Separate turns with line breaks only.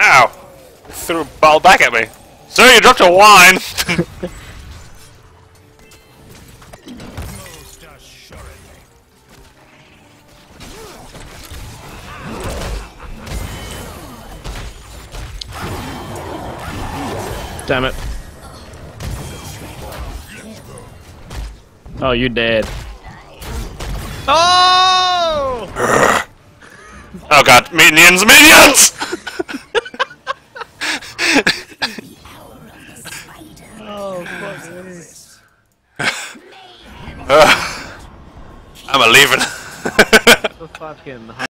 Ow! Threw a ball back at me. Sir, you dropped a wine!
Damn it. Oh, you dead. Oh!
Oh god, minions, minions!
oh, uh, fuck
I'm a leaving.
fucking